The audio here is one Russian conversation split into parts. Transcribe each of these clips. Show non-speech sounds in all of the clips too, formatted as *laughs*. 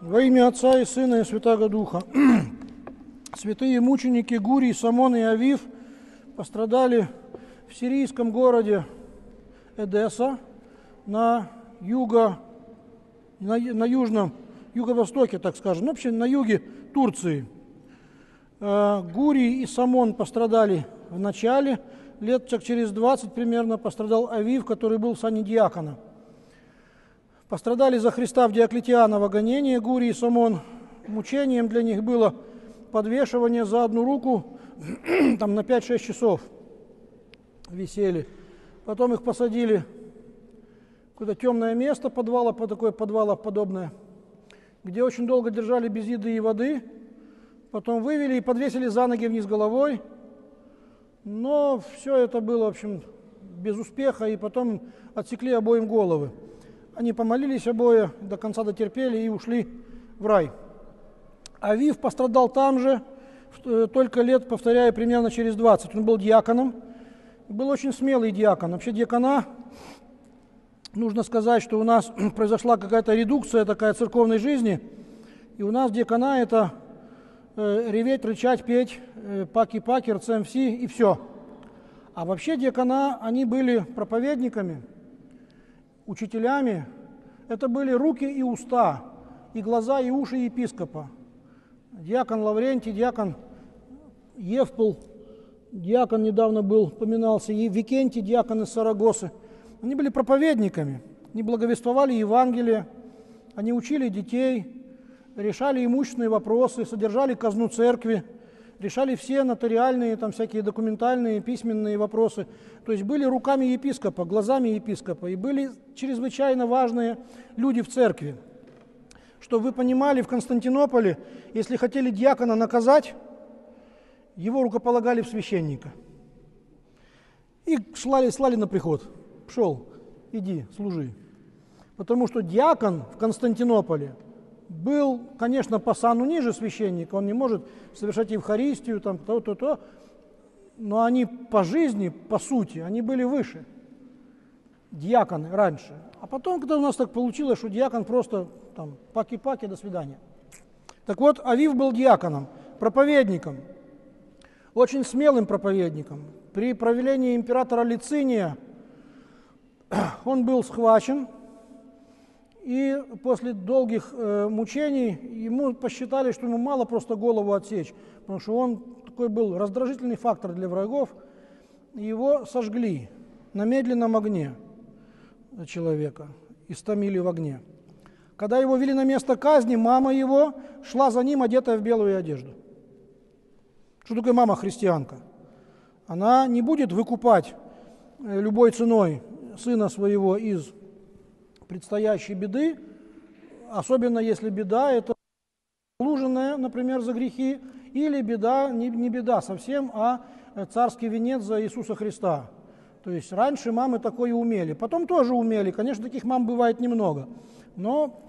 Во имя Отца и Сына и Святаго Духа. *clears throat* Святые мученики Гурий, Самон и Авив пострадали в сирийском городе Эдесса на юго, на, на южном, юго-востоке, так скажем, ну, вообще на юге Турции. Э, Гурий и Самон пострадали в начале, лет через 20 примерно пострадал Авив, который был в сане диакона – Пострадали за Христа в Диоклетианово гонение Гурий и Самон. Мучением для них было подвешивание за одну руку *clears throat* там на 5-6 часов висели. Потом их посадили в какое-то темное место подвала, по такое подвалоподобное, где очень долго держали без еды и воды. Потом вывели и подвесили за ноги вниз головой. Но все это было, в общем, без успеха, и потом отсекли обоим головы. Они помолились обои, до конца дотерпели и ушли в рай. Авив пострадал там же, э, только лет, повторяю, примерно через 20. Он был диаконом, был очень смелый диакон. Вообще диакона, нужно сказать, что у нас *clears throat* произошла какая-то редукция такая церковной жизни, и у нас диакона это э, реветь, рычать, петь, э, паки-паки, РЦМС и все. А вообще диакона, они были проповедниками – учителями, это были руки и уста, и глаза и уши епископа. Диакон Лаврентий, диакон Евпол, диакон недавно был, поминался, и Викентий, диакон из Сарагосы. Они были проповедниками, они благовествовали Евангелие, они учили детей, решали имущественные вопросы, содержали казну церкви – решали все нотариальные, там всякие документальные, письменные вопросы. То есть были руками епископа, глазами епископа, и были чрезвычайно важные люди в церкви. Чтобы вы понимали, в Константинополе, если хотели диакона наказать, его рукополагали в священника. И слали, слали на приход. Пшел, иди, служи. Потому что диакон в Константинополе – был, конечно, по сану ниже священника, он не может совершать Евхаристию, там, то-то-то, но они по жизни, по сути, они были выше. Диаконы раньше. А потом, когда у нас так получилось, что диакон просто там паки-паки, до свидания. Так вот, Авив был диаконом, проповедником, очень смелым проповедником. При правлении императора Лициния *clears throat* он был схвачен, и после долгих э, мучений ему посчитали, что ему мало просто голову отсечь, потому что он такой был раздражительный фактор для врагов. Его сожгли на медленном огне человека, истомили в огне. Когда его вели на место казни, мама его шла за ним, одетая в белую одежду. Что такое мама христианка? Она не будет выкупать э, любой ценой сына своего из предстоящей беды, особенно если беда это заслуженная, например, за грехи, или беда, не, не беда совсем, а царский венец за Иисуса Христа. То есть раньше мамы такое умели, потом тоже умели, конечно, таких мам бывает немного, но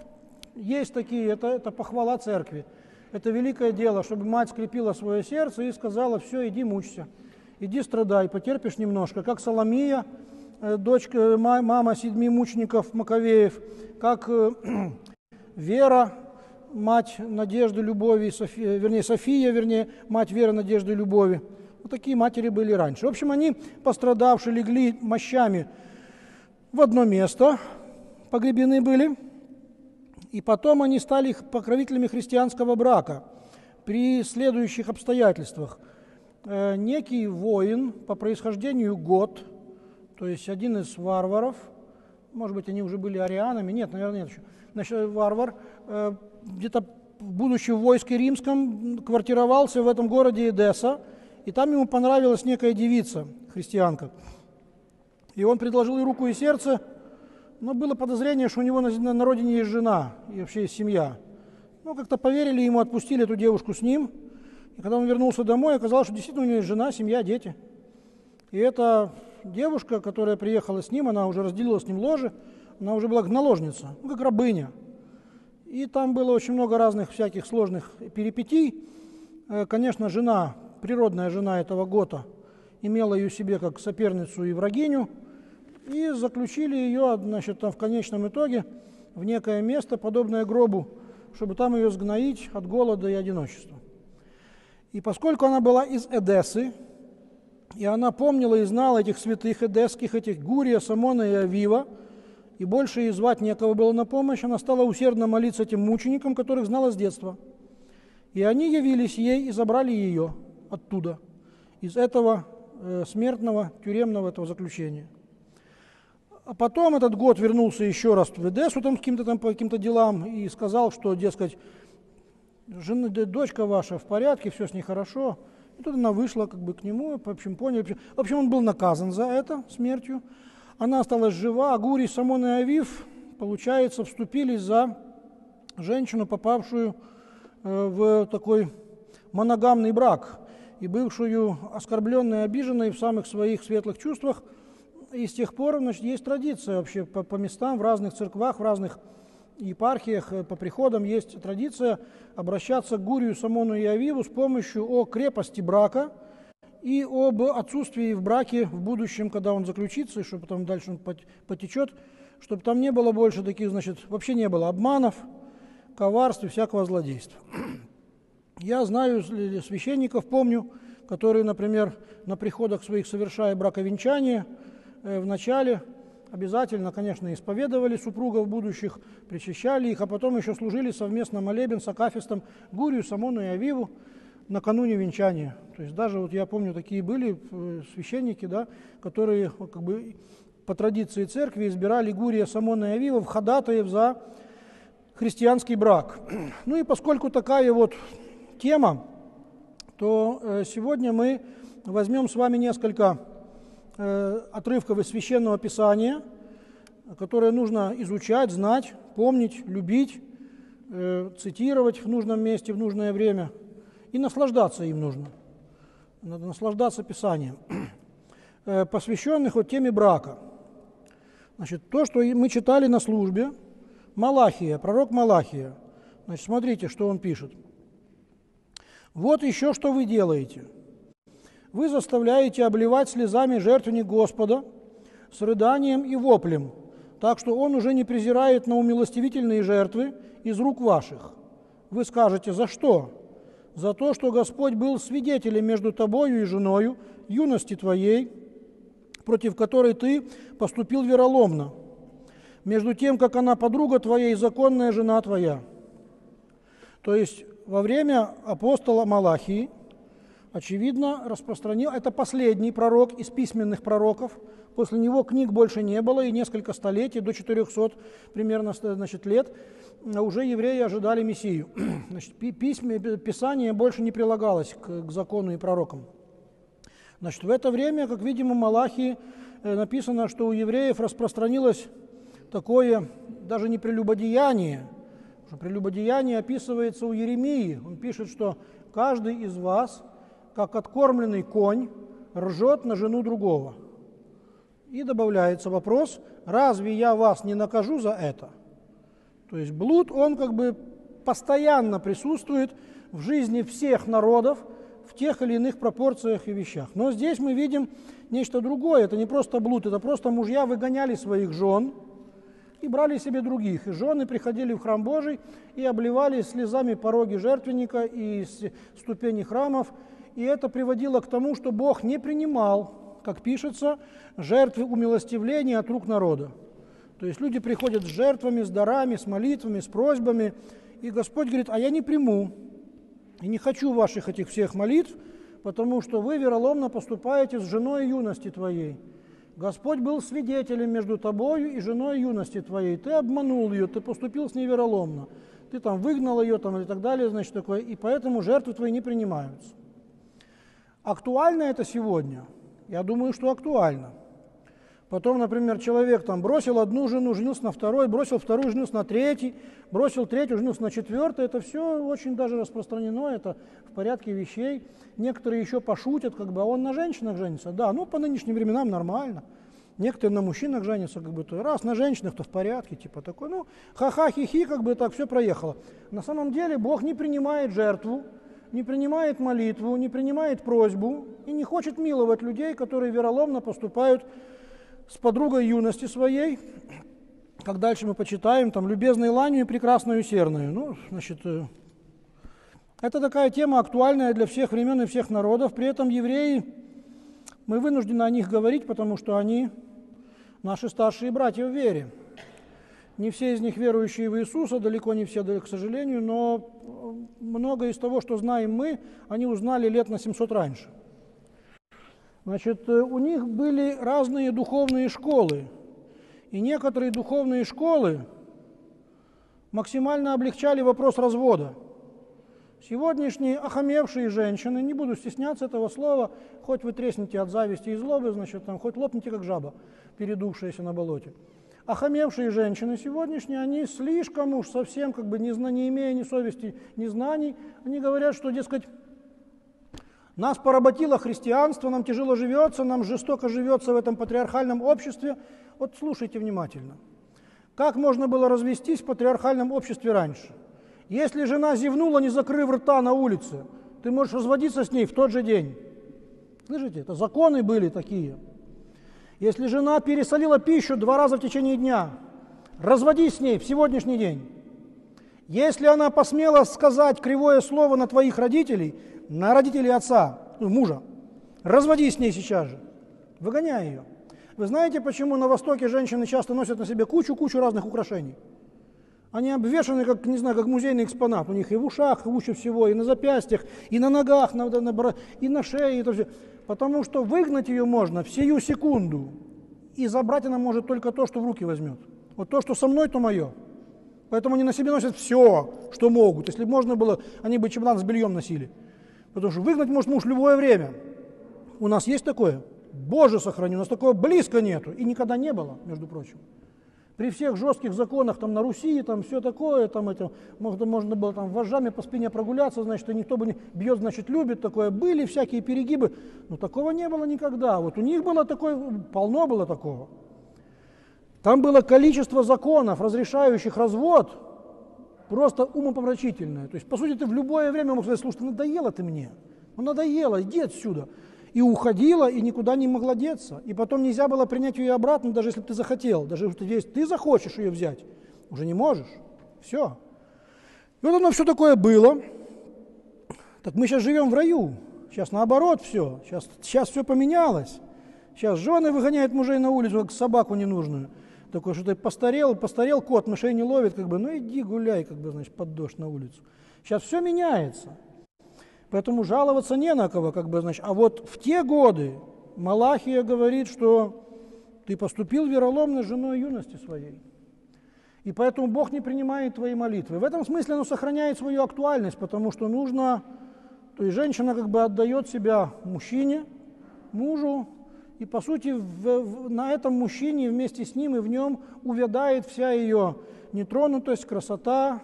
есть такие, это, это похвала церкви. Это великое дело, чтобы мать скрепила свое сердце и сказала, все, иди мучься, иди страдай, потерпишь немножко, как Соломия, Э, дочка, э, мама седьми мучеников Маковеев, как э, *clears throat* Вера, мать надежды, любови, София, вернее, София, вернее, мать веры, надежды, любови. Вот такие матери были раньше. В общем, они, пострадавшие, легли мощами в одно место, погребены были, и потом они стали покровителями христианского брака при следующих обстоятельствах. Некий воин по происхождению Год – то есть один из варваров, может быть, они уже были арианами, нет, наверное, нет еще, значит, варвар, э, где-то будучи в войске римском, квартировался в этом городе Эдесса, и там ему понравилась некая девица, христианка. И он предложил ей руку и сердце, но было подозрение, что у него на, на родине есть жена и вообще есть семья. Ну, как-то поверили ему, отпустили эту девушку с ним. И когда он вернулся домой, оказалось, что действительно у него есть жена, семья, дети. И это девушка, которая приехала с ним, она уже разделила с ним ложе, она уже была наложница, ну, как рабыня. И там было очень много разных всяких сложных перипетий. Э, конечно, жена, природная жена этого Гота, имела ее себе как соперницу и врагиню, и заключили ее, значит, там в конечном итоге в некое место, подобное гробу чтобы там ее сгноить от голода и одиночества. И поскольку она была из Эдессы, и она помнила и знала этих святых эдесских, этих Гурия, Самона и Авива, и больше ей звать некого было на помощь, она стала усердно молиться этим мученикам, которых знала с детства. И они явились ей и забрали ее оттуда, из этого э, смертного тюремного этого заключения. А потом этот год вернулся еще раз в Эдессу там, с каким-то там, по каким-то делам и сказал, что, дескать, жена, дочка ваша в порядке, все с ней хорошо. Тут она вышла как бы к нему, в общем, поняли. В общем, он был наказан за это смертью. Она осталась жива, а Гурий, Самон и Авив, получается, вступились за женщину, попавшую э, в такой моногамный брак и бывшую оскорбленной обиженной в самых своих светлых чувствах – и с тех пор значит, есть традиция вообще по, по местам, в разных церквах, в разных епархиях, э, по приходам есть традиция обращаться к Гурию, Самону и Авиву с помощью о крепости брака и об отсутствии в браке в будущем, когда он заключится, и чтобы потом дальше он потечет, чтобы там не было больше таких, значит, вообще не было обманов, коварств и всякого злодейства. *clears throat* Я знаю священников, помню, которые, например, на приходах своих совершая браковенчание – Э, вначале обязательно, конечно, исповедовали супругов будущих, причащали их, а потом еще служили совместно молебен с акафистом Гурию, Самону и Авиву накануне венчания. То есть даже вот я помню, такие были э, священники, да, которые как бы по традиции церкви избирали Гурия, Самона и Авива в ходатаев за христианский брак. *clears throat* Ну и поскольку такая вот тема, то э, сегодня мы возьмем с вами несколько Э, отрывков из Священного Писания, которые нужно изучать, знать, помнить, любить, э, цитировать в нужном месте, в нужное время. И наслаждаться им нужно. Надо наслаждаться Писанием. *clears throat* Э, посвященных вот теме брака. Значит, то, что мы читали на службе, Малахия, пророк Малахия. Значит, смотрите, что он пишет. Вот еще что вы делаете – вы заставляете обливать слезами жертвенник Господа с рыданием и воплем, так что он уже не презирает на умилостивительные жертвы из рук ваших. Вы скажете, за что? За то, что Господь был свидетелем между тобою и женою, юности твоей, против которой ты поступил вероломно, между тем, как она подруга твоя и законная жена твоя. То есть во время апостола Малахии – очевидно, распространил. Это последний пророк из письменных пророков. После него книг больше не было, и несколько столетий, до 400 примерно значит, лет, уже евреи ожидали Мессию. *clears throat* Значит, письме, Писание больше не прилагалось к, к закону и пророкам. Значит, в это время, как видим, у Малахии э, написано, что у евреев распространилось такое даже не прелюбодеяние, прелюбодеяние описывается у Еремии. Он пишет, что каждый из вас – как откормленный конь ржет на жену другого. И добавляется вопрос, разве я вас не накажу за это? То есть блуд, он как бы постоянно присутствует в жизни всех народов в тех или иных пропорциях и вещах. Но здесь мы видим нечто другое. Это не просто блуд, это просто мужья выгоняли своих жен и брали себе других. И жены приходили в храм Божий и обливали слезами пороги жертвенника и ступени храмов, и это приводило к тому, что Бог не принимал, как пишется, жертвы умилостивления от рук народа. То есть люди приходят с жертвами, с дарами, с молитвами, с просьбами, и Господь говорит, а я не приму, и не хочу ваших этих всех молитв, потому что вы вероломно поступаете с женой юности твоей. Господь был свидетелем между тобою и женой юности твоей. Ты обманул ее, ты поступил с ней вероломно. Ты там выгнал ее там, и так далее, значит, такое. И поэтому жертвы твои не принимаются. Актуально это сегодня? Я думаю, что актуально. Потом, например, человек там бросил одну жену, женился на второй, бросил вторую, женился на третий, бросил третью, женился на четвертой. Это все очень даже распространено, это в порядке вещей. Некоторые еще пошутят, как бы, а он на женщинах женится. Да, ну по нынешним временам нормально. Некоторые на мужчинах женятся, как бы, то раз на женщинах, то в порядке, типа такой, ну, ха-ха, хи-хи, как бы так все проехало. На самом деле Бог не принимает жертву, не принимает молитву, не принимает просьбу и не хочет миловать людей, которые вероломно поступают с подругой юности своей как дальше мы почитаем, там, любезную ланию и прекрасную серную. Ну, значит, э, это такая тема актуальная для всех времен и всех народов. При этом евреи, мы вынуждены о них говорить, потому что они наши старшие братья в вере. Не все из них верующие в Иисуса, далеко не все, к сожалению, но много из того, что знаем мы, они узнали лет на 700 раньше. Значит, э, у них были разные духовные школы, и некоторые духовные школы максимально облегчали вопрос развода. Сегодняшние охамевшие женщины, не буду стесняться этого слова, хоть вы треснете от зависти и злобы, значит, там, хоть лопнете, как жаба, передувшаяся на болоте. Охамевшие женщины сегодняшние, они слишком уж совсем, как бы не, не имея ни совести, ни знаний, они говорят, что, дескать, нас поработило христианство, нам тяжело живется, нам жестоко живется в этом патриархальном обществе. Вот слушайте внимательно. Как можно было развестись в патриархальном обществе раньше? Если жена зевнула, не закрыв рта на улице, ты можешь разводиться с ней в тот же день. Слышите, это законы были такие. Если жена пересолила пищу два раза в течение дня, разводись с ней в сегодняшний день. Если она посмела сказать кривое слово на твоих родителей, на родителей отца, ну, мужа, разводись с ней сейчас же, выгоняй ее. Вы знаете, почему на Востоке женщины часто носят на себе кучу-кучу разных украшений? Они обвешаны, как, не знаю, как музейный экспонат. У них и в ушах куча всего, и на запястьях, и на ногах, на, на, и на шее. И то все. Потому что выгнать ее можно в сию секунду. И забрать она может только то, что в руки возьмет. Вот то, что со мной, то мое. Поэтому они на себе носят все, что могут. Если бы можно было, они бы чемодан с бельем носили. Потому что выгнать может муж любое время. У нас есть такое? Боже сохрани, у нас такого близко нету. И никогда не было, между прочим. При всех жестких законах там на Руси, там все такое, там это, можно, можно было там вожжами по спине прогуляться, значит, и никто бы не бьет, значит, любит такое. Были всякие перегибы, но такого не было никогда. Вот у них было такое, полно было такого. Там было количество законов, разрешающих развод, просто умопомрачительное. То есть, по сути, ты в любое время мог сказать, слушай, надоело ты мне, ну надоело, иди отсюда и уходила, и никуда не могла деться. И потом нельзя было принять ее обратно, даже если бы ты захотел. Даже если ты захочешь ее взять, уже не можешь. Все. И вот оно все такое было. Так мы сейчас живем в раю. Сейчас наоборот все. Сейчас, сейчас все поменялось. Сейчас жены выгоняют мужей на улицу, как собаку ненужную. Такой, что ты постарел, постарел кот, мышей не ловит, как бы, ну иди гуляй, как бы, значит, под дождь на улицу. Сейчас все меняется. Поэтому жаловаться не на кого, как бы, значит. А вот в те годы Малахия говорит, что ты поступил вероломно женой юности своей. И поэтому Бог не принимает твои молитвы. В этом смысле оно сохраняет свою актуальность, потому что нужно, то есть женщина как бы отдает себя мужчине, мужу, и по сути в, в, на этом мужчине вместе с ним и в нем увядает вся ее нетронутость, красота,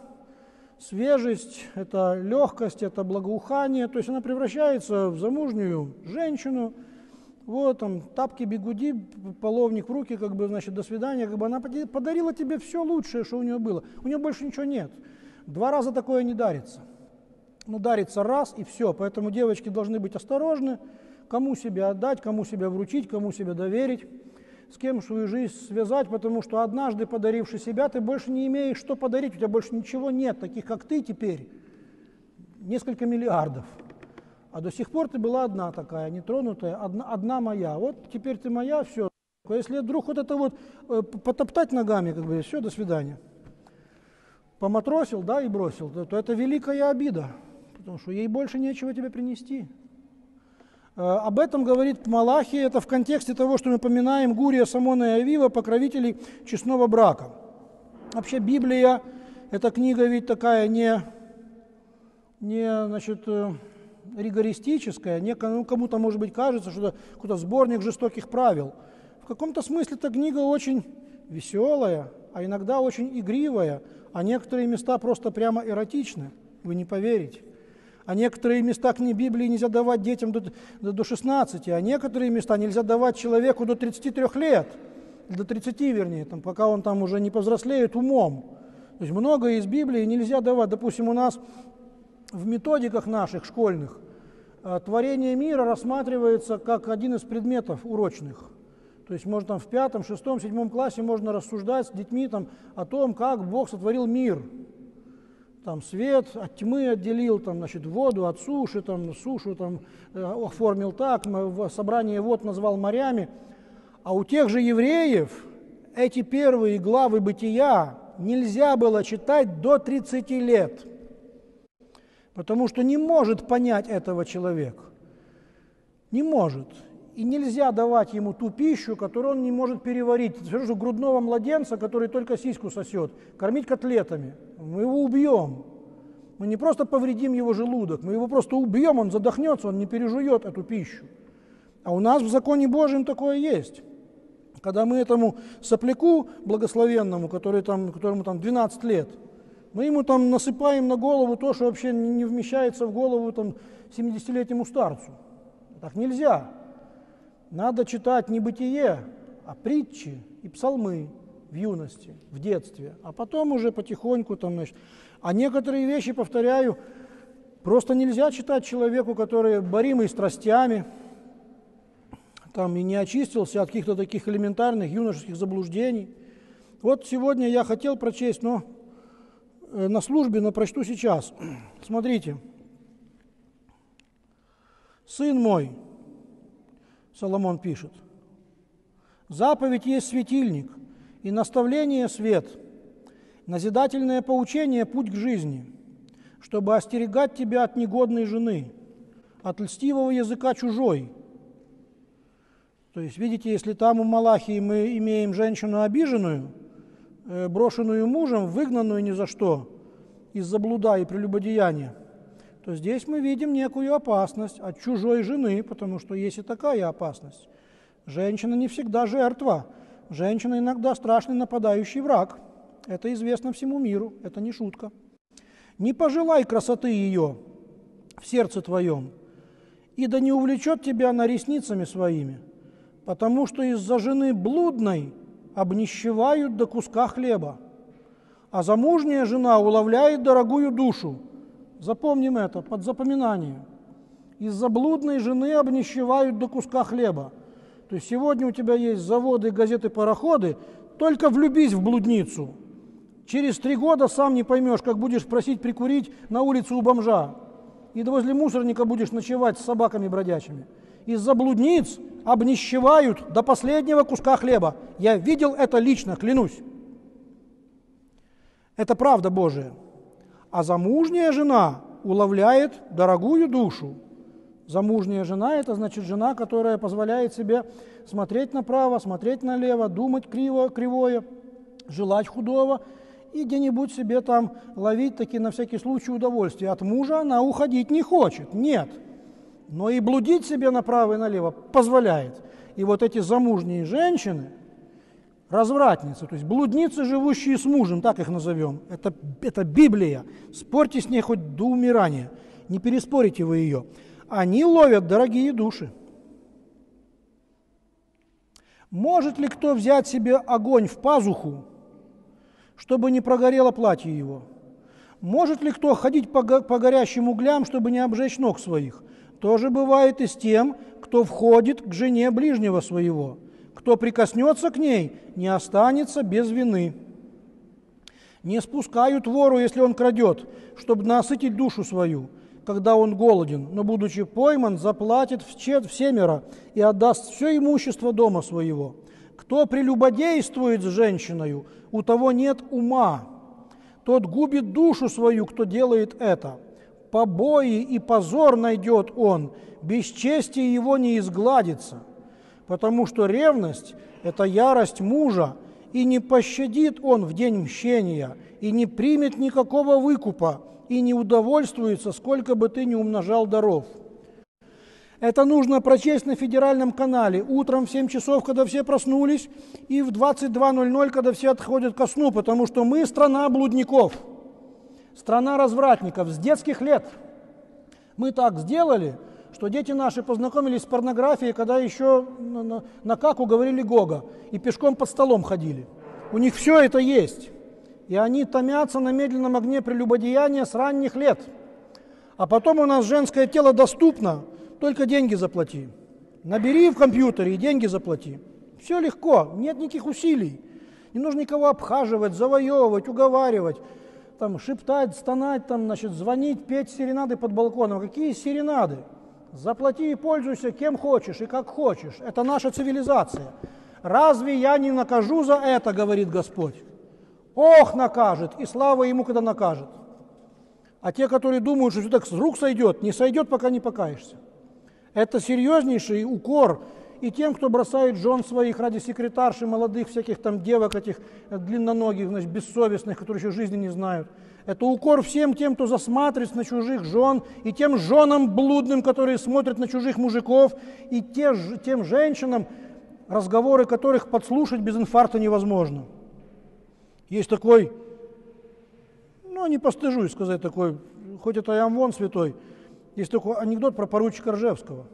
свежесть, это легкость, это благоухание, то есть она превращается в замужнюю женщину, вот там тапки, бегуди, половник в руки, как бы, значит, до свидания, как бы она подарила тебе все лучшее, что у нее было. У нее больше ничего нет. Два раза такое не дарится. Ну, дарится раз и все. Поэтому девочки должны быть осторожны, кому себя отдать, кому себя вручить, кому себя доверить с кем свою жизнь связать, потому что однажды подаривший себя, ты больше не имеешь что подарить, у тебя больше ничего нет, таких как ты теперь, несколько миллиардов. А до сих пор ты была одна такая, нетронутая, одна, одна моя. Вот теперь ты моя, все. Если вдруг вот это вот э, потоптать ногами, как бы, все, до свидания. Поматросил, да, и бросил, то, то это великая обида, потому что ей больше нечего тебе принести. Э, об этом говорит Малахи, это в контексте того, что мы поминаем Гурия, Самона и Авива, покровителей честного брака. Вообще Библия, эта книга ведь такая не, не значит, э, ригористическая, не, ну, кому-то, может быть, кажется, что это какой-то сборник жестоких правил. В каком-то смысле эта книга очень веселая, а иногда очень игривая, а некоторые места просто прямо эротичны, вы не поверите а некоторые места книги Библии нельзя давать детям до, до 16, а некоторые места нельзя давать человеку до 33 лет, до 30 вернее, там, пока он там уже не повзрослеет умом. То есть многое из Библии нельзя давать. Допустим, у нас в методиках наших школьных э, творение мира рассматривается как один из предметов урочных. То есть можно там в пятом, шестом, седьмом классе можно рассуждать с детьми там, о том, как Бог сотворил мир. Там свет от тьмы отделил, там, значит, воду от суши, там, сушу там, э, оформил так, собрание вод назвал морями. А у тех же евреев эти первые главы бытия нельзя было читать до 30 лет, потому что не может понять этого человек. Не может. И нельзя давать ему ту пищу, которую он не может переварить. Все же грудного младенца, который только сиську сосет, кормить котлетами. Мы его убьем. Мы не просто повредим его желудок, мы его просто убьем, он задохнется, он не пережует эту пищу. А у нас в законе Божьем такое есть. Когда мы этому сопляку благословенному, который там, которому там 12 лет, мы ему там насыпаем на голову то, что вообще не вмещается в голову там 70-летнему старцу. Так нельзя. Надо читать не бытие, а притчи и псалмы в юности, в детстве, а потом уже потихоньку там, значит. А некоторые вещи, повторяю, просто нельзя читать человеку, который боримый страстями, там и не очистился от каких-то таких элементарных юношеских заблуждений. Вот сегодня я хотел прочесть, но э, на службе, но прочту сейчас. *clears throat* Смотрите. Сын мой, Соломон пишет, заповедь есть светильник, и наставление – свет, назидательное поучение – путь к жизни, чтобы остерегать тебя от негодной жены, от льстивого языка чужой. То есть, видите, если там у Малахии мы имеем женщину обиженную, э, брошенную мужем, выгнанную ни за что, из-за блуда и прелюбодеяния – то здесь мы видим некую опасность от чужой жены, потому что есть и такая опасность. Женщина не всегда жертва, женщина иногда страшный нападающий враг. Это известно всему миру, это не шутка. Не пожелай красоты ее в сердце твоем, и да не увлечет тебя она ресницами своими, потому что из-за жены блудной обнищевают до куска хлеба, а замужняя жена уловляет дорогую душу, Запомним это, под запоминание. Из-за блудной жены обнищевают до куска хлеба. То есть сегодня у тебя есть заводы, газеты, пароходы, только влюбись в блудницу. Через три года сам не поймешь, как будешь просить прикурить на улице у бомжа. И возле мусорника будешь ночевать с собаками бродячими. Из-за блудниц обнищевают до последнего куска хлеба. Я видел это лично, клянусь. Это правда Божия а замужняя жена уловляет дорогую душу. Замужняя жена – это значит жена, которая позволяет себе смотреть направо, смотреть налево, думать криво, кривое, желать худого и где-нибудь себе там ловить таки на всякий случай удовольствие. От мужа она уходить не хочет, нет. Но и блудить себе направо и налево позволяет. И вот эти замужние женщины – развратницы, то есть блудницы, живущие с мужем, так их назовем. Это, это Библия. Спорьте с ней хоть до умирания, не переспорите вы ее. Они ловят дорогие души. Может ли кто взять себе огонь в пазуху, чтобы не прогорело платье его? Может ли кто ходить по, по горящим углям, чтобы не обжечь ног своих? Тоже бывает и с тем, кто входит к жене ближнего своего – кто прикоснется к ней, не останется без вины. Не спускают вору, если он крадет, чтобы насытить душу свою, когда он голоден, но, будучи пойман, заплатит в, чет, в семеро и отдаст все имущество дома своего. Кто прелюбодействует с женщиной, у того нет ума. Тот губит душу свою, кто делает это. Побои и позор найдет он, бесчестие его не изгладится потому что ревность – это ярость мужа, и не пощадит он в день мщения, и не примет никакого выкупа, и не удовольствуется, сколько бы ты ни умножал даров. Это нужно прочесть на федеральном канале утром в 7 часов, когда все проснулись, и в 22.00, когда все отходят ко сну, потому что мы страна блудников, страна развратников с детских лет. Мы так сделали – что дети наши познакомились с порнографией, когда еще на, на, на каку говорили Гога и пешком под столом ходили. У них все это есть. И они томятся на медленном огне прелюбодеяния с ранних лет. А потом у нас женское тело доступно, только деньги заплати. Набери в компьютере и деньги заплати. Все легко, нет никаких усилий. Не нужно никого обхаживать, завоевывать, уговаривать, там, шептать, стонать, там, значит, звонить, петь серенады под балконом. Какие серенады? Заплати и пользуйся кем хочешь и как хочешь. Это наша цивилизация. Разве я не накажу за это, говорит Господь? Ох, накажет, и слава ему, когда накажет. А те, которые думают, что все так с рук сойдет, не сойдет, пока не покаешься. Это серьезнейший укор и тем, кто бросает жен своих ради секретарши, молодых всяких там девок этих длинноногих, значит, бессовестных, которые еще жизни не знают. Это укор всем тем, кто засматривается на чужих жен, и тем женам блудным, которые смотрят на чужих мужиков, и те, тем женщинам, разговоры которых подслушать без инфаркта невозможно. Есть такой, ну, не постыжусь сказать такой, хоть это и Амвон святой, есть такой анекдот про поручика Ржевского,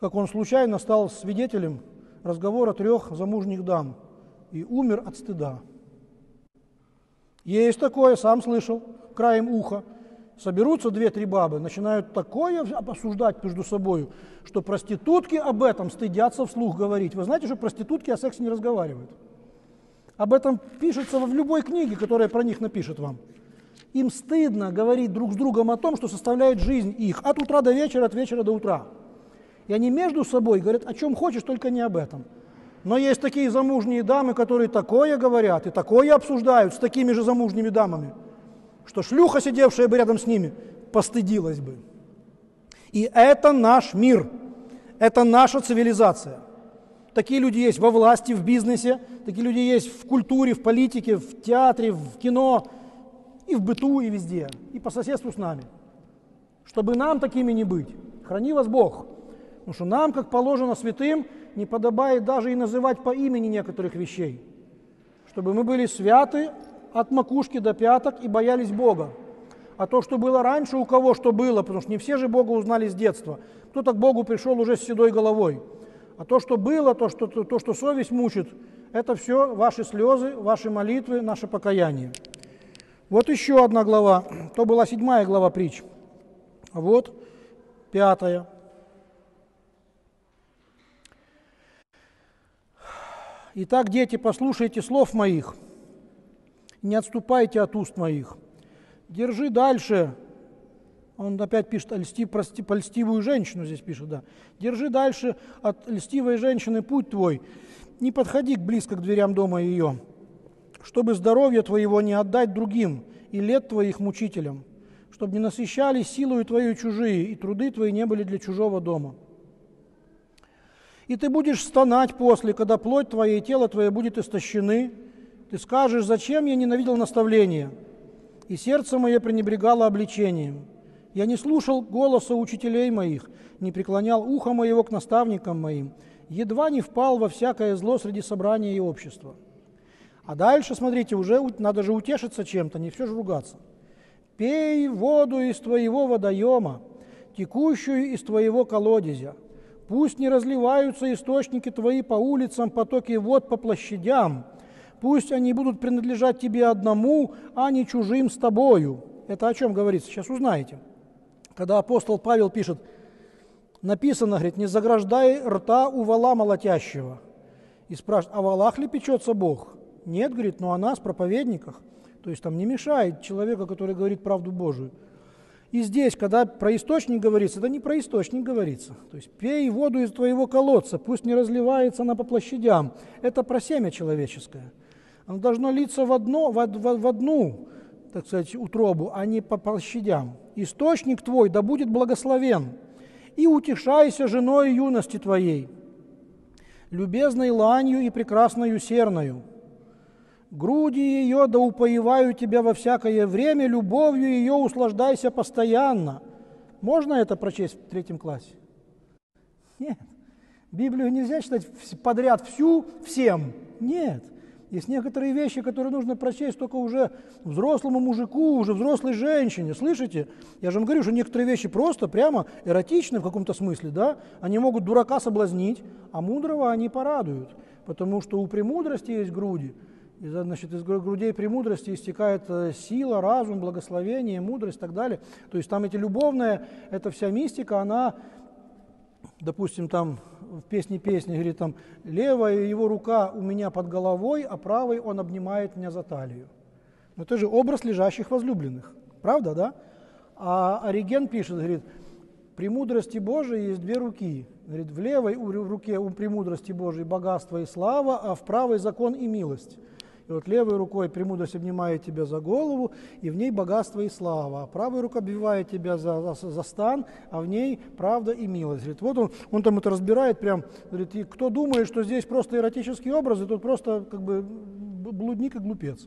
как он случайно стал свидетелем разговора трех замужних дам и умер от стыда. Есть такое, сам слышал, краем уха. Соберутся две-три бабы, начинают такое обсуждать между собой, что проститутки об этом стыдятся вслух говорить. Вы знаете, что проститутки о сексе не разговаривают? Об этом пишется в любой книге, которая про них напишет вам. Им стыдно говорить друг с другом о том, что составляет жизнь их от утра до вечера, от вечера до утра. И они между собой говорят, о чем хочешь, только не об этом. Но есть такие замужние дамы, которые такое говорят и такое обсуждают с такими же замужними дамами, что шлюха, сидевшая бы рядом с ними, постыдилась бы. И это наш мир, это наша цивилизация. Такие люди есть во власти, в бизнесе, такие люди есть в культуре, в политике, в театре, в кино, и в быту, и везде, и по соседству с нами. Чтобы нам такими не быть. Храни вас Бог. Потому что нам, как положено святым, не подобает даже и называть по имени некоторых вещей, чтобы мы были святы от макушки до пяток и боялись Бога. А то, что было раньше, у кого что было, потому что не все же Бога узнали с детства. Кто-то к Богу пришел уже с седой головой. А то, что было, то, что, то, что совесть мучит, это все ваши слезы, ваши молитвы, наше покаяние. Вот еще одна глава, то была седьмая глава притч. А вот пятая. Итак, дети, послушайте слов моих, не отступайте от уст моих. Держи дальше, он опять пишет о льсти, прости, по льстивую женщину здесь пишет, да. Держи дальше от льстивой женщины путь твой, не подходи близко к дверям дома ее, чтобы здоровье твоего не отдать другим и лет твоих мучителям, чтобы не насыщались силою твою чужие, и труды твои не были для чужого дома. И ты будешь стонать после, когда плоть твоя и тело твое будет истощены. Ты скажешь, зачем я ненавидел наставление, и сердце мое пренебрегало обличением. Я не слушал голоса учителей моих, не преклонял ухо моего к наставникам моим, едва не впал во всякое зло среди собрания и общества. А дальше, смотрите, уже надо же утешиться чем-то, не все же ругаться. «Пей воду из твоего водоема, текущую из твоего колодезя, Пусть не разливаются источники твои по улицам, потоки вод по площадям. Пусть они будут принадлежать тебе одному, а не чужим с тобою. Это о чем говорится? Сейчас узнаете. Когда апостол Павел пишет, написано, говорит, не заграждай рта у вала молотящего. И спрашивает, а в валах ли печется Бог? Нет, говорит, но о нас, проповедниках. То есть там не мешает человека, который говорит правду Божию. И здесь, когда про источник говорится, это не про источник говорится. То есть пей воду из твоего колодца, пусть не разливается она по площадям. Это про семя человеческое. Оно должно литься в, одно, в, в, в одну, так сказать, утробу, а не по площадям. Источник твой да будет благословен. И утешайся женой юности твоей, любезной ланью и прекрасною серною Груди ее да упоеваю тебя во всякое время, любовью ее услаждайся постоянно. Можно это прочесть в третьем классе? Нет. Библию нельзя читать подряд всю всем. Нет. Есть некоторые вещи, которые нужно прочесть только уже взрослому мужику, уже взрослой женщине. Слышите? Я же вам говорю, что некоторые вещи просто прямо эротичны в каком-то смысле, да? Они могут дурака соблазнить, а мудрого они порадуют. Потому что у премудрости есть груди, и, значит, из грудей премудрости истекает э, сила, разум, благословение, мудрость и так далее. То есть там эти любовные, эта вся мистика, она допустим, там в песне песни говорит там, левая его рука у меня под головой, а правой он обнимает меня за талию. Но это же образ лежащих возлюбленных. Правда, да? А Ориген пишет, говорит, премудрости Божией есть две руки. Говорит, в левой руке у премудрости Божией богатство и слава, а в правой закон и милость. И вот левой рукой премудрость обнимает тебя за голову, и в ней богатство и слава. А правая рука обвивает тебя за, за, за стан, а в ней правда и милость. Говорит, вот он, он там это разбирает прям. Говорит, и кто думает, что здесь просто эротические образы, тот просто как бы блудник и глупец.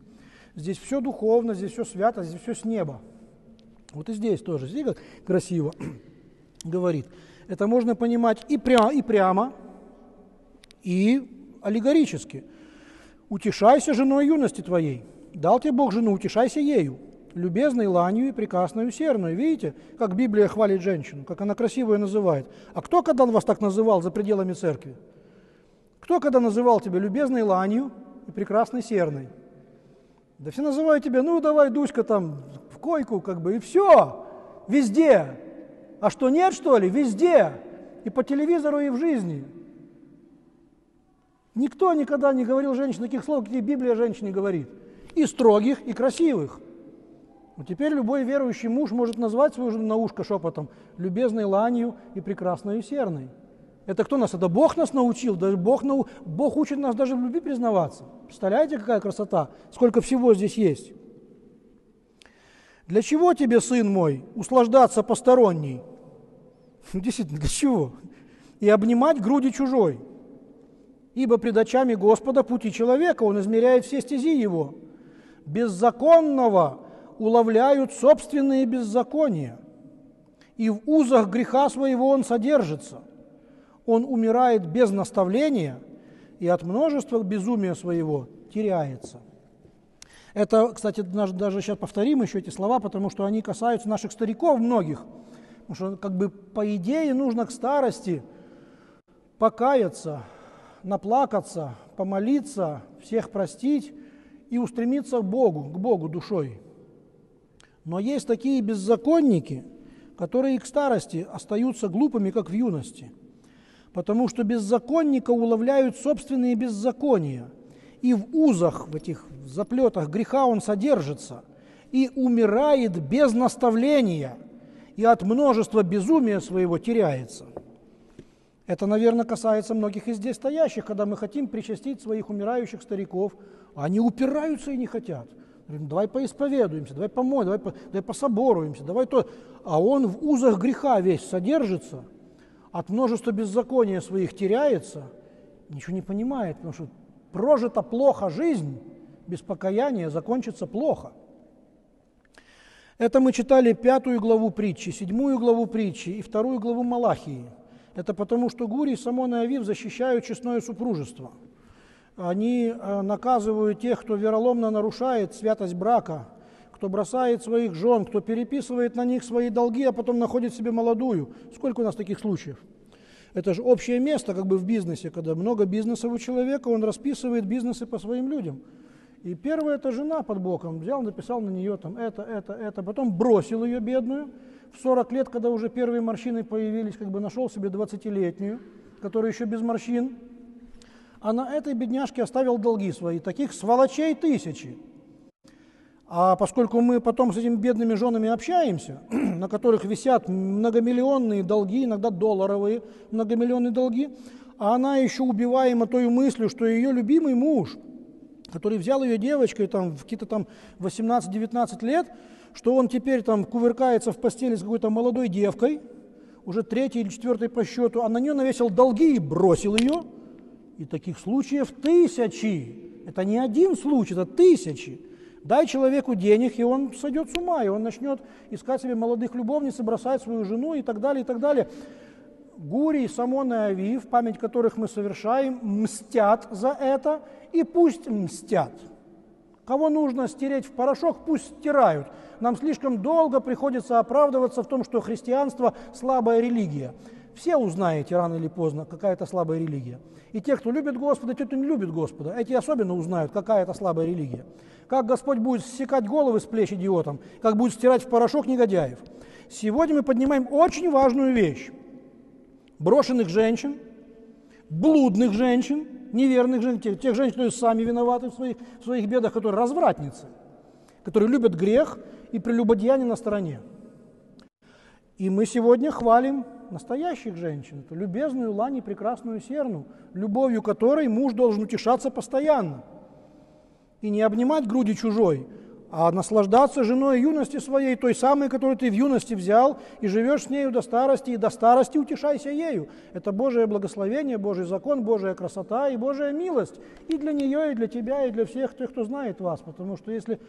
Здесь все духовно, здесь все свято, здесь все с неба. Вот и здесь тоже. Здесь как красиво *clears throat* говорит. Это можно понимать и, пря и прямо, и аллегорически. Утешайся женой юности твоей. Дал тебе Бог жену, утешайся ею. Любезной ланью и прекрасной усердной. Видите, как Библия хвалит женщину, как она красиво ее называет. А кто когда вас так называл за пределами церкви? Кто когда называл тебя любезной ланью и прекрасной серной? Да все называют тебя, ну давай, Дуська, там в койку, как бы, и все, везде. А что нет, что ли? Везде. И по телевизору, и в жизни. Никто никогда не говорил женщине таких слов, какие Библия женщине говорит. И строгих, и красивых. Но теперь любой верующий муж может назвать свою жену на ушко шепотом любезной ланью и прекрасной серной. Это кто нас? Это Бог нас научил. Даже Бог, нау... Бог учит нас даже в любви признаваться. Представляете, какая красота? Сколько всего здесь есть. Для чего тебе, сын мой, услаждаться посторонней? *laughs* Действительно, для чего? И обнимать груди чужой. Ибо пред очами Господа пути человека, он измеряет все стези его. Беззаконного уловляют собственные беззакония, и в узах греха своего он содержится. Он умирает без наставления, и от множества безумия своего теряется. Это, кстати, даже сейчас повторим еще эти слова, потому что они касаются наших стариков многих. Потому что, как бы, по идее, нужно к старости покаяться, наплакаться, помолиться, всех простить и устремиться к Богу, к Богу душой. Но есть такие беззаконники, которые к старости остаются глупыми, как в юности, потому что беззаконника уловляют собственные беззакония, и в узах, в этих заплетах греха он содержится, и умирает без наставления, и от множества безумия своего теряется – это, наверное, касается многих из здесь стоящих, когда мы хотим причастить своих умирающих стариков, а они упираются и не хотят. Говорим, давай поисповедуемся, давай помой, давай, по, давай пособоруемся, давай то. А он в узах греха весь содержится, от множества беззакония своих теряется, ничего не понимает, потому что прожита плохо жизнь, без покаяния закончится плохо. Это мы читали пятую главу притчи, седьмую главу притчи и вторую главу Малахии – это потому, что Гурий, Самон и Авив защищают честное супружество. Они э, наказывают тех, кто вероломно нарушает святость брака, кто бросает своих жен, кто переписывает на них свои долги, а потом находит себе молодую. Сколько у нас таких случаев? Это же общее место как бы в бизнесе, когда много бизнесов у человека, он расписывает бизнесы по своим людям. И первая это жена под боком, взял, написал на нее там это, это, это, потом бросил ее бедную, в 40 лет, когда уже первые морщины появились, как бы нашел себе 20-летнюю, которая еще без морщин, а на этой бедняжке оставил долги свои, таких сволочей тысячи. А поскольку мы потом с этими бедными женами общаемся, *clears throat* на которых висят многомиллионные долги, иногда долларовые многомиллионные долги, а она еще убиваема той мыслью, что ее любимый муж, который взял ее девочкой там, в какие-то там 18-19 лет, что он теперь там кувыркается в постели с какой-то молодой девкой, уже третий или четвертый по счету, а на нее навесил долги и бросил ее. И таких случаев тысячи. Это не один случай, это тысячи. Дай человеку денег, и он сойдет с ума, и он начнет искать себе молодых любовниц и бросать свою жену и так далее, и так далее. Гурий, Самон и Авив, память которых мы совершаем, мстят за это, и пусть мстят. Кого нужно стереть в порошок, пусть стирают. Нам слишком долго приходится оправдываться в том, что христианство слабая религия. Все узнаете рано или поздно, какая это слабая религия. И те, кто любит Господа, те, кто не любит Господа, эти особенно узнают, какая это слабая религия. Как Господь будет ссекать головы с плеч идиотам, как будет стирать в порошок негодяев. Сегодня мы поднимаем очень важную вещь. брошенных женщин, блудных женщин, неверных женщин, тех, тех женщин, которые сами виноваты в своих, в своих бедах, которые развратницы, которые любят грех и прелюбодеяние на стороне. И мы сегодня хвалим настоящих женщин, эту любезную Лани, прекрасную Серну, любовью которой муж должен утешаться постоянно и не обнимать груди чужой, а наслаждаться женой юности своей, той самой, которую ты в юности взял, и живешь с нею до старости, и до старости утешайся ею. Это Божие благословение, Божий закон, Божья красота и Божья милость и для нее, и для тебя, и для всех тех, кто знает вас. Потому что если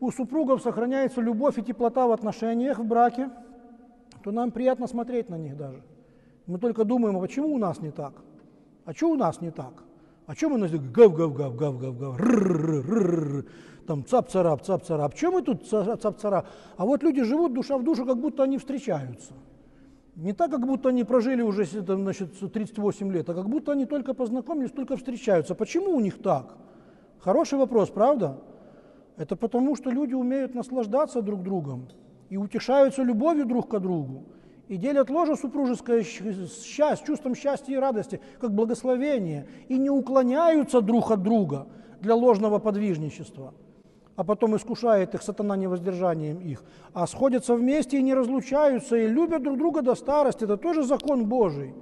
у супругов сохраняется любовь и теплота в отношениях в браке, то нам приятно смотреть на них даже. Мы только думаем, а почему у нас не так? А что у нас не так? А что мы на гав-гав-гав, гав-гав-гав, там цап-царап, цап-царап. Чем мы тут цап-царап? А вот люди живут душа в душу, как будто они встречаются. Не так, как будто они прожили уже значит, 38 лет, а как будто они только познакомились, только встречаются. Почему у них так? Хороший вопрос, правда? Это потому, что люди умеют наслаждаться друг другом и утешаются любовью друг к другу, и делят ложе супружеское счастье, чувством счастья и радости, как благословение, и не уклоняются друг от друга для ложного подвижничества, а потом искушает их сатана невоздержанием их, а сходятся вместе и не разлучаются, и любят друг друга до старости. Это тоже закон Божий.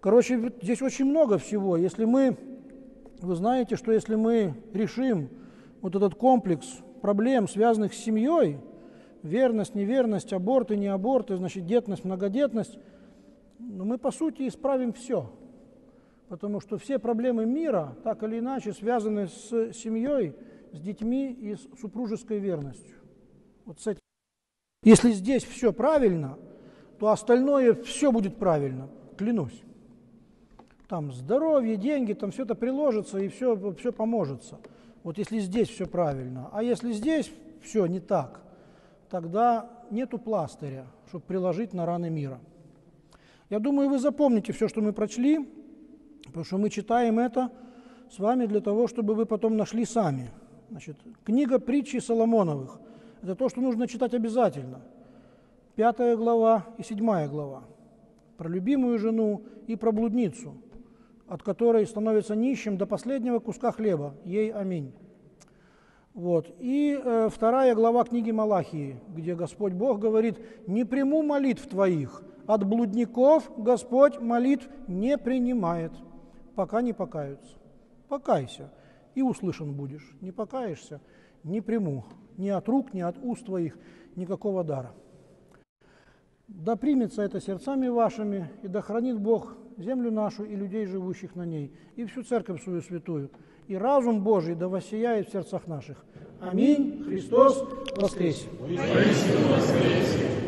Короче, здесь очень много всего. Если мы, вы знаете, что если мы решим вот этот комплекс проблем, связанных с семьей, верность, неверность, аборты, не аборты, значит, детность, многодетность, но мы по сути исправим все. Потому что все проблемы мира, так или иначе, связаны с семьей, с детьми и с супружеской верностью. Вот с этим. Если здесь все правильно, то остальное все будет правильно, клянусь. Там здоровье, деньги, там все это приложится и все, все поможется. Вот если здесь все правильно, а если здесь все не так, тогда нету пластыря, чтобы приложить на раны мира. Я думаю, вы запомните все, что мы прочли, потому что мы читаем это с вами для того, чтобы вы потом нашли сами. Значит, книга притчи Соломоновых – это то, что нужно читать обязательно. Пятая глава и седьмая глава. Про любимую жену и про блудницу, от которой становится нищим до последнего куска хлеба. Ей аминь. Вот. И э, вторая глава книги Малахии, где Господь Бог говорит, «Не приму молитв твоих, от блудников Господь молитв не принимает, пока не покаются. Покайся, и услышан будешь. Не покаешься, не приму ни от рук, ни от уст твоих никакого дара». Да примется это сердцами вашими, и да хранит Бог землю нашу и людей, живущих на ней, и всю церковь свою святую, и разум Божий да воссияет в сердцах наших. Аминь. Христос воскресе! воскресе!